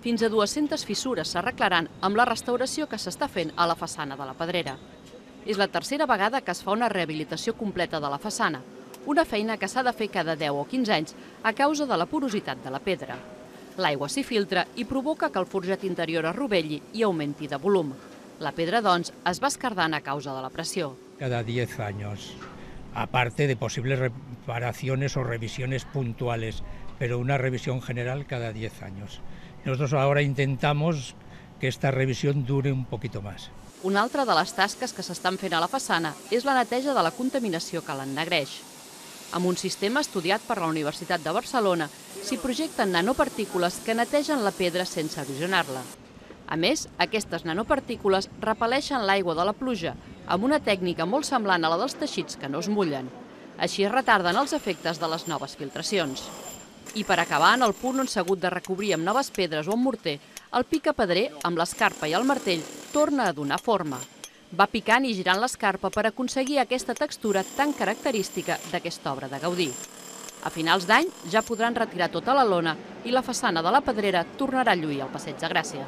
fins a 200 fissures s'arreglaran amb la restauració que s'està fent a la façana de la Pedrera. És la tercera vegada que es fa una rehabilitació completa de la façana, una feina que s'ha de fer cada 10 o 15 anys a causa de la porositat de la pedra. L'aigua s'hi filtra i provoca que el forjat interior es rovelli i augmenti de volum. La pedra, doncs, es va escardant a causa de la pressió. Cada 10 años, aparte de posibles reparaciones o revisiones puntuales, pero una revisión general cada 10 años. Nosotros ahora intentamos que esta revisión dure un poquito más. Una altra de les tasques que s'estan fent a la façana és la neteja de la contaminació que l'ennegreix. Amb un sistema estudiat per la Universitat de Barcelona, s'hi projecten nanopartícules que netegen la pedra sense erosionar-la. A més, aquestes nanopartícules repel·leixen l'aigua de la pluja amb una tècnica molt semblant a la dels teixits que no es mullen. Així retarden els efectes de les noves filtracions. I per acabar, en el punt on s'ha hagut de recobrir amb noves pedres o amb morter, el picapedrer, amb l'escarpa i el martell, torna a donar forma. Va picant i girant l'escarpa per aconseguir aquesta textura tan característica d'aquesta obra de Gaudí. A finals d'any ja podran retirar tota la lona i la façana de la Pedrera tornarà a lluir al Passeig de Gràcia.